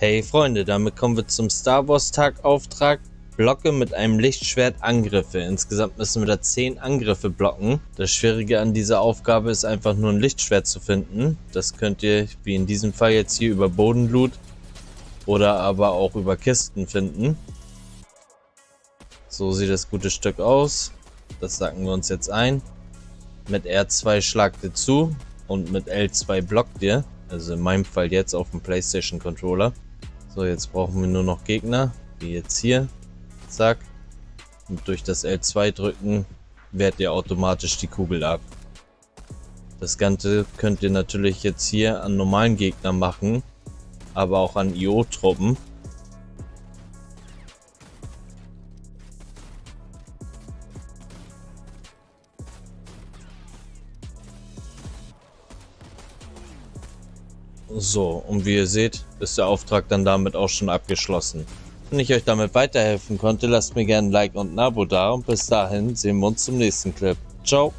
Hey Freunde, damit kommen wir zum Star Wars Tag Auftrag. Blocke mit einem Lichtschwert Angriffe. Insgesamt müssen wir da 10 Angriffe blocken. Das Schwierige an dieser Aufgabe ist einfach nur ein Lichtschwert zu finden. Das könnt ihr, wie in diesem Fall jetzt hier, über Bodenloot oder aber auch über Kisten finden. So sieht das gute Stück aus. Das sacken wir uns jetzt ein. Mit R2 schlagt ihr zu und mit L2 blockt ihr. Also in meinem Fall jetzt auf dem Playstation Controller. So, jetzt brauchen wir nur noch Gegner, wie jetzt hier. Zack. Und durch das L2 drücken wehrt ihr automatisch die Kugel ab. Das Ganze könnt ihr natürlich jetzt hier an normalen Gegnern machen, aber auch an IO-Truppen. So, und wie ihr seht, ist der Auftrag dann damit auch schon abgeschlossen. Wenn ich euch damit weiterhelfen konnte, lasst mir gerne ein Like und ein Abo da und bis dahin sehen wir uns zum nächsten Clip. Ciao!